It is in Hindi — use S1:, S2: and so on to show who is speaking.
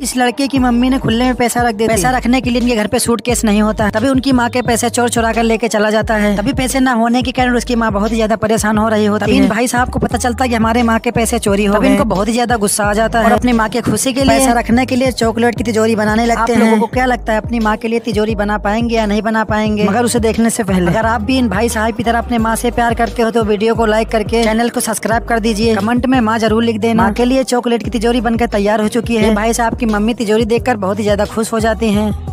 S1: इस लड़के की मम्मी ने खुले में पैसा रख दिया। पैसा रखने के लिए इनके घर पे सूट केस नहीं होता। तभी उनकी माँ के पैसे चोर चुरा कर लेके चला जाता है। तभी पैसे न होने के कारण उसकी माँ बहुत ही ज़्यादा परेशान हो रही होती है इन भाई साहब को पता चलता है कि हमारे माँ के पैसे चोरी हो गए। इनको बहुत ही ज़्यादा गुस्सा आ जाता है। और अपनी माँ के खुशी के लिए पैसा रखने के लिए चॉकलेट की तिजोरी बनाने लगते हैं लोगों को क्या लगता है अपनी माँ के लिए तिजोरी बना पाएँगे या नहीं बना पाएँगे? मगर उसे देखने से पहले। अगर आप भी इन भाई साहब की तरह अपने माँ से प्यार करते हो तो वीडियो को लाइक करके चैनल को सब्सक्राइब कर दीजिए। कमेंट में माँ ज़रूर लिख देना। माँ के लिए चॉकलेट की तिजोरी बनकर तैयार हो चुकी है। भाई साहब की मम्मी तिजोरी देखकर बहुत ही ज़्यादा खुश हो जाती हैं।